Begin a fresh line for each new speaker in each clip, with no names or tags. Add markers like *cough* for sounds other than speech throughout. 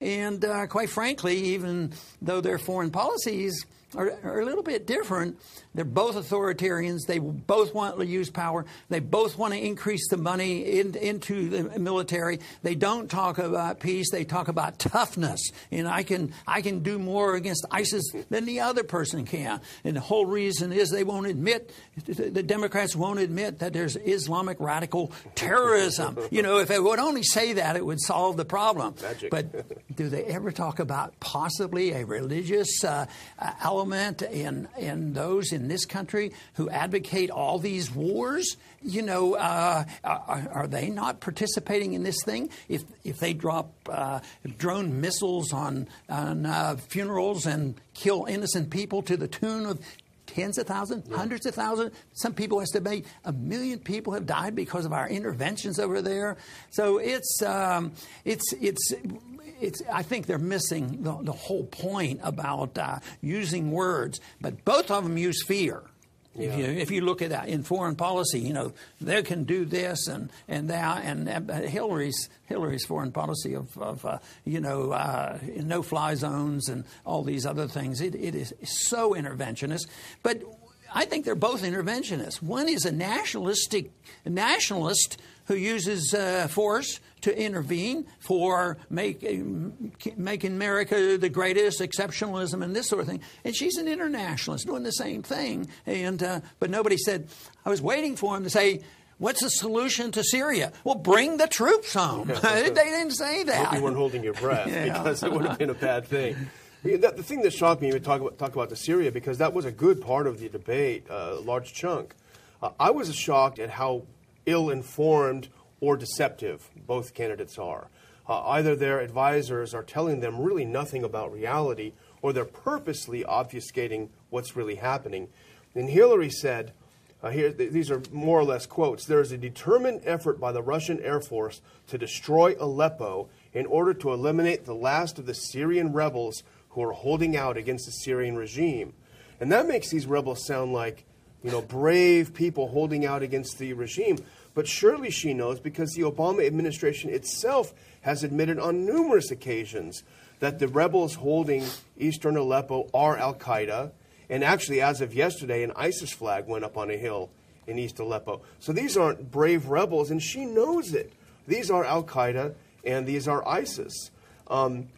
And uh, quite frankly, even though their foreign policies are, are, a little bit different, they're both authoritarians. They both want to use power. They both want to increase the money in, into the military. They don't talk about peace. They talk about toughness. And I can I can do more against ISIS than the other person can. And the whole reason is they won't admit the Democrats won't admit that there's Islamic radical terrorism. you know, if they would only say that, it would solve the problem.
Magic.
But do they ever talk about possibly a religious uh, in in those in this country who advocate all these wars, you know, uh, are, are, they not participating in this thing? If if they drop uh, drone missiles on on uh, funerals and kill innocent people to the tune of tens of thousands, yeah. hundreds of thousands. Some people estimate a million people have died because of our interventions over there. So it's um, it's it's it's, I think they're missing the, the whole point about uh, using words. But both of them use fear. Yeah. If you if you look at that in foreign policy, you know they can do this and and that and Hillary's Hillary's foreign policy of, of uh, you know uh, no fly zones and all these other things. It, it is so interventionist, but I think they're both interventionists. One is a nationalistic nationalist who uses uh, force to intervene for make, making America the greatest, exceptionalism, and this sort of thing. And she's an internationalist doing the same thing. And uh, but nobody said. I was waiting for him to say. What's the solution to Syria? Well, bring the troops home. *laughs* they didn't say that. I
hope you weren't holding your breath *laughs* yeah. because it would have been a bad thing. The, thing that shocked me, when you talk about talk about the Syria because that was a good part of the debate, uh, a large chunk. Uh, I was shocked at how ill informed or deceptive both candidates are. Uh, either their advisors are telling them really nothing about reality, or they're purposely obfuscating what's really happening. And Hillary said, uh, here, th- these are more or less quotes. There is a determined effort by the Russian Air Force to destroy Aleppo in order to eliminate the last of the Syrian rebels who are holding out against the Syrian regime. And that makes these rebels sound like, you know, brave people holding out against the regime. But surely she knows because the Obama administration itself has admitted on numerous occasions that the rebels holding eastern Aleppo are Al Qaeda. And actually, as of yesterday, an ISIS flag went up on a hill in East Aleppo. So these aren't brave rebels, and she knows it. These are Al Qaeda and these are ISIS. Um,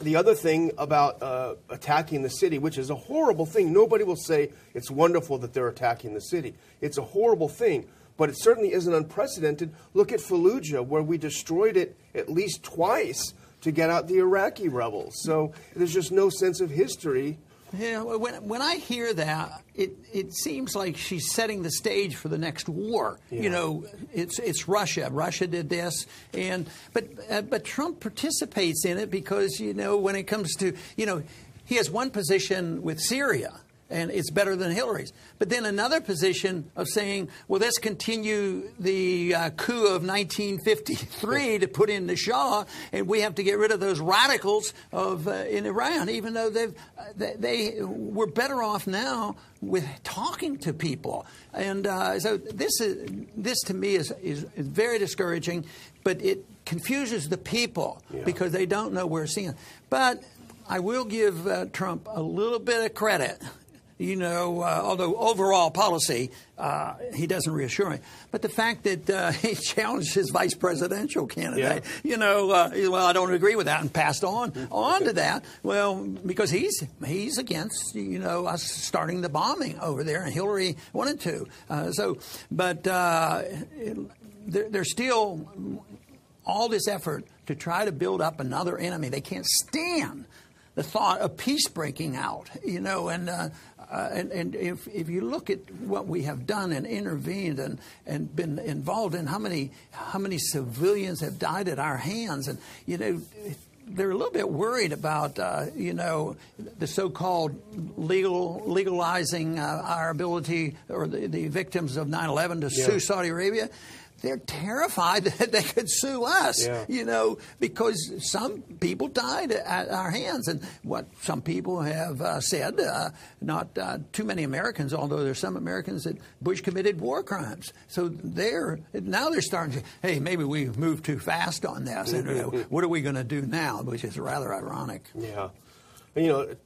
the other thing about uh, attacking the city, which is a horrible thing, nobody will say it's wonderful that they're attacking the city. It's a horrible thing but it certainly isn't unprecedented. Look at Fallujah, where we destroyed it at least twice to get out the Iraqi rebels. So there's just no sense of history.
Yeah, when, when I hear that, it, it seems like she's setting the stage for the next war. Yeah. You know, it's it's Russia. Russia did this, and but uh, but Trump participates in it because you know when it comes to you know he has one position with Syria and it's better than Hillary's. But then another position of saying, well, let's continue the uh, coup of 1953 to put in the Shah, and we have to get rid of those radicals of uh, in Iran, even though they've uh, they, they were better off now with talking to people. And uh, so this is this to me is, is, is very discouraging, but it confuses the people yeah. because they don't know where it's seeing. But I will give uh, Trump a little bit of credit you know, uh, although overall policy, uh, he doesn't reassure me. But the fact that uh, *laughs* he challenged his vice presidential candidate, yeah. you know, uh, well, I don't agree with that, and passed on *laughs* on to that. Well, because he's he's against, you know, us starting the bombing over there, and Hillary wanted to. Uh, so, but uh, there, there's still all this effort to try to build up another enemy. They can't stand the thought of peace breaking out, you know, and uh, uh, and, and if, if you look at what we have done and intervened and, and been involved in, how many how many civilians have died at our hands, and you know they're a little bit worried about, uh, you know, the so-called legal legalizing uh, our ability or the, the victims of 9/11 to yeah. sue Saudi Arabia. They're terrified *laughs* that they could sue us,
Yeah.
you know, because some people died at our hands. And what some people have uh, said, uh, not uh, too many Americans, although there's some Americans that Bush committed war crimes. So they're now they're starting to, hey, maybe we've moved too fast on this. And, *laughs* uh, what are we going to do now? Which is rather ironic.
Yeah. You know,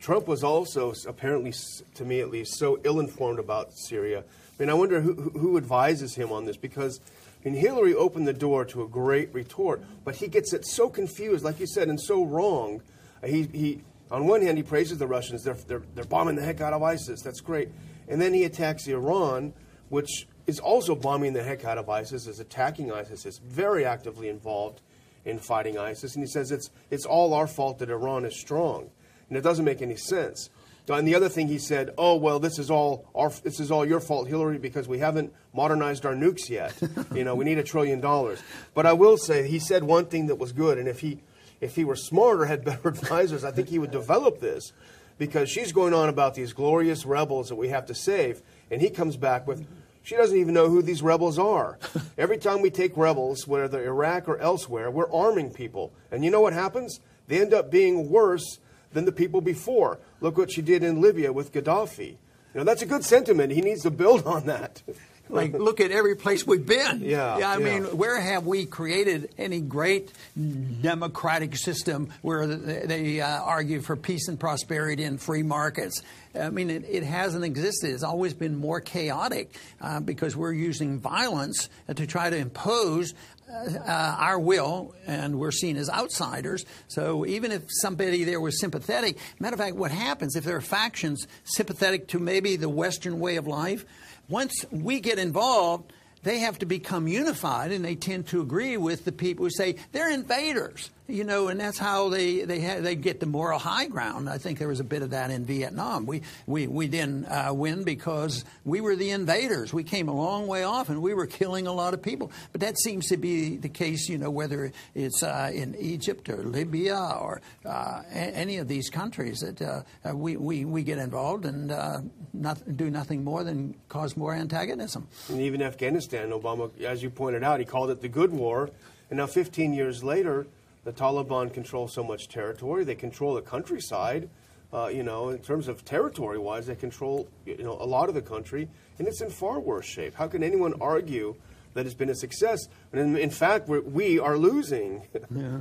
Trump was also apparently, to me at least, so ill-informed about Syria. I mean, I wonder who, who advises him on this because, I mean, Hillary opened the door to a great retort, but he gets it so confused, like you said, and so wrong. Uh, He, he on one hand, he praises the Russians; they're, they're they're bombing the heck out of ISIS. That's great, and then he attacks Iran, which is also bombing the heck out of ISIS, is attacking ISIS, is very actively involved in fighting ISIS, and he says it's it's all our fault that Iran is strong, and it doesn't make any sense. And the other thing he said, oh well, this is all our this is all your fault, Hillary, because we haven't modernized our nukes yet. *laughs* you know, we need a trillion dollars. But I will say he said one thing that was good, and if he if he were smarter, had better *laughs* advisors, I think he would develop this, because she's going on about these glorious rebels that we have to save, and he comes back with. She doesn't even know who these rebels are. *laughs* Every time we take rebels, whether Iraq or elsewhere, we're arming people. And you know what happens? They end up being worse than the people before. Look what she did in Libya with Gaddafi. You know, that's a good sentiment. He needs to build on that. *laughs*
Like, look at every place we've been.
Yeah, yeah
I
yeah.
mean, where have we created any great democratic system where they, uh, argue for peace and prosperity and free markets? I mean, it, it hasn't existed. It's always been more chaotic uh, because we're using violence to try to impose uh, our will, and we're seen as outsiders. So even if somebody there was sympathetic, matter of fact, what happens if there are factions sympathetic to maybe the Western way of life? Once we get involved, they have to become unified, and they tend to agree with the people who say they're invaders. You know, and that's how they they ha- they get the moral high ground. I think there was a bit of that in Vietnam. We we we didn't uh, win because we were the invaders. We came a long way off, and we were killing a lot of people. But that seems to be the case. You know, whether it's uh, in Egypt or Libya or uh, any of these countries that uh, we, we we get involved and uh, not, do nothing more than cause more antagonism.
And even Afghanistan, Obama, as you pointed out, he called it the good war. And now, 15 years later, the Taliban control so much territory. They control the countryside. Uh, you know, in terms of territory-wise, they control you know a lot of the country, and it's in far worse shape. How can anyone argue that it's been a success? And in, in fact, we are losing.
Yeah.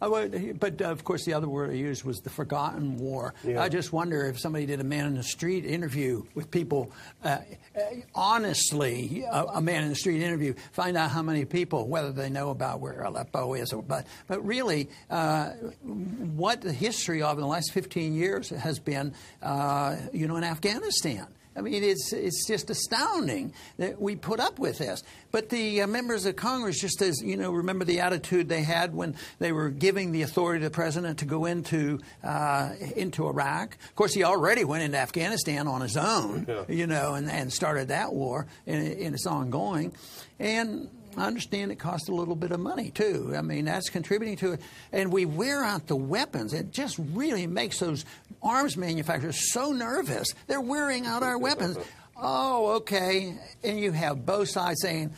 I would- But uh, of course, the other word I used was the forgotten war.
Yeah.
I just wonder if somebody did a man in the street interview with people, uh, uh, honestly, a, a man in the street interview, find out how many people, whether they know about where Aleppo is, or, but but really, uh, what the history of in the last 15 years has been, uh, you know, in Afghanistan. I mean, it's it's just astounding that we put up with this. But the uh, members of Congress, just as you know, remember the attitude they had when they were giving the authority to the president to go into uh, into Iraq. Of course, he already went into Afghanistan on his own,
Yeah.
you know, and, and started that war, and, and it's ongoing. And I understand it costs a little bit of money too. I mean, that's contributing to it. And we wear out the weapons. It just really makes those arms manufacturers so nervous. They're wearing out our weapons. *laughs* Oh, okay. And you have both sides saying,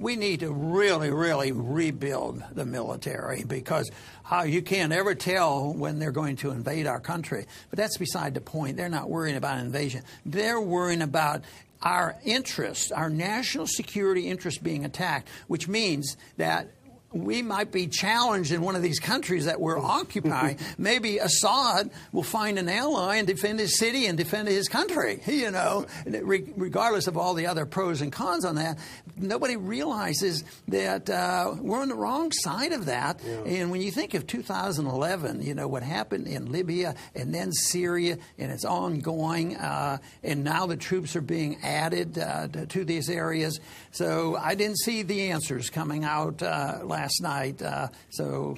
we need to really, really rebuild the military because how you can't ever tell when they're going to invade our country. But that's beside the point. They're not worrying about invasion. They're worrying about our interests, our national security interests being attacked, which means that we might be challenged in one of these countries that we're occupying. *laughs* Maybe Assad will find an ally and defend his city and defend his country, *laughs* you know, regardless of all the other pros and cons on that. Nobody realizes that uh, we're on the wrong side of that. And when you think of 2011, you know, what happened in Libya and then Syria, and it's ongoing, uh, and now the troops are being added uh, to, to these areas. So I didn't see the answers coming out uh, last night. Uh, so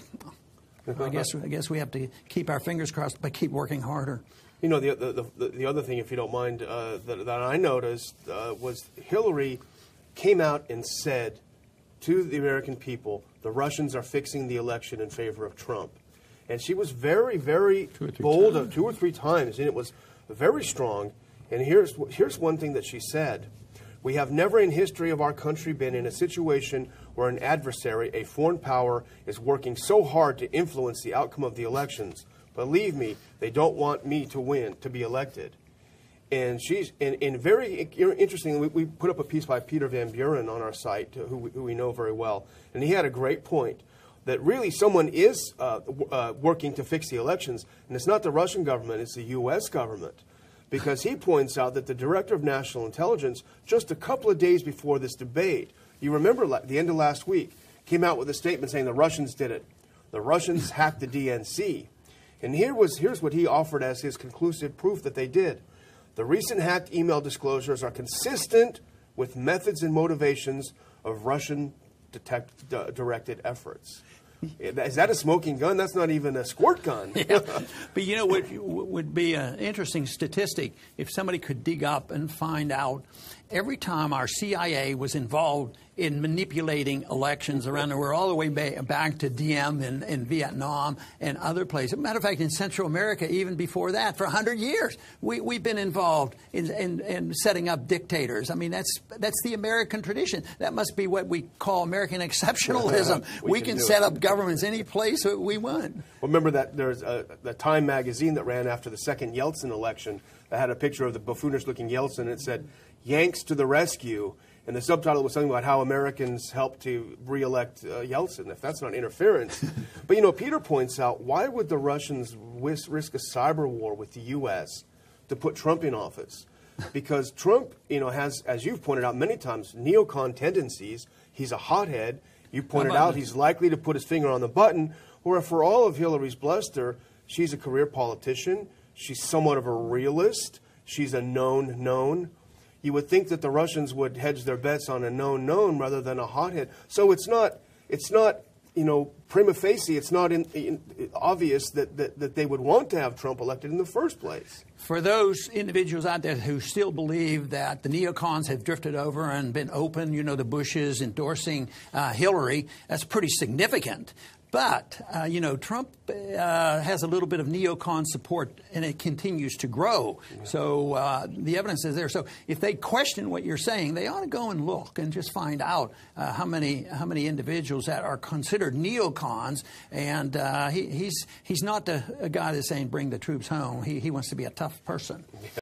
I guess I guess we have to keep our fingers crossed, but keep working harder.
You know, the, the, the, the other thing, if you don't mind, uh, that, that I noticed uh, was Hillary came out and said to the American people, the Russians are fixing the election in favor of Trump. And she was very, very
Two or three
bold,
times.
uh, two or three times, and it was very strong. And here's, here's one thing that she said We have never in history of our country been in a situation where an adversary, a foreign power, is working so hard to influence the outcome of the elections. Believe me, they don't want me to win, to be elected. And she's, and, and very interesting, we, we, put up a piece by Peter Van Buren on our site, who we, who we know very well, and he had a great point that really someone is uh, uh, working to fix the elections, and it's not the Russian government, it's the U.S. government. Because he points out that the director of national intelligence, just a couple of days before this debate, you remember the end of last week, came out with a statement saying the Russians did it. The Russians *laughs* hacked the DNC. And here was, here's what he offered as his conclusive proof that they did. The recent hacked email disclosures are consistent with methods and motivations of Russian detect, directed efforts. *laughs* Is that a smoking gun? That's not even a squirt gun. *laughs*
yeah. But you know what would be an interesting statistic if somebody could dig up and find out every time our CIA was involved in manipulating elections around the world, all the way back to Diem in, in Vietnam and other places. Matter of fact, in Central America, even before that, for 100 years, we, we've been involved in, in, in setting up dictators. I mean, that's, that's the American tradition. That must be what we call American exceptionalism. *laughs* we, we, can, can set it. up governments any place we want. Well,
remember that there's a, the Time magazine that ran after the second Yeltsin election that had a picture of the buffoonish looking Yeltsin and it said, Yanks to the rescue and the subtitle was something about how Americans helped to reelect uh, Yeltsin, if that's not interference. *laughs* but, you know, Peter points out why would the Russians risk a cyber war with the U.S. to put Trump in office? Because Trump, you know, has, as you've pointed out many times, neocon tendencies. He's a hothead. You pointed out he's likely to put his finger on the button. Where for all of Hillary's bluster, she's a career politician. She's somewhat of a realist. She's a known known you would think that the Russians would hedge their bets on a known known rather than a hothead. So it's not it's not you know prima facie it's not in, in, obvious that, that, that they would want to have Trump elected in the first place.
For those individuals out there who still believe that the neocons have drifted over and been open, you know, the Bushes endorsing uh, Hillary, that's pretty significant. But, uh, you know, Trump uh, has a little bit of neocon support and it continues to grow. Yeah. So uh, the evidence is there. So if they question what you're saying, they ought to go and look and just find out uh, how, many, how many individuals that are considered neocons. And uh, he, he's, he's not the, guy that's saying bring the troops home. He, he wants to be a tough person.